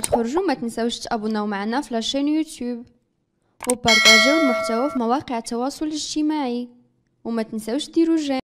تخرجوا ما تنساوش تابوناو معنا في la chaîne YouTube. وبارطاجيو المحتوى في مواقع التواصل الاجتماعي. وما تنساوش ديروا j'aime.